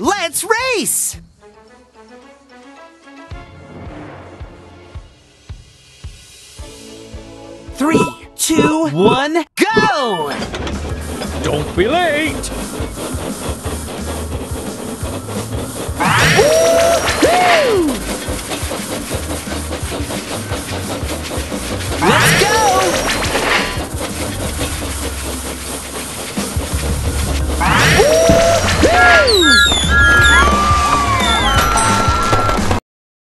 Let's race! Three, two, one, go! Don't be late!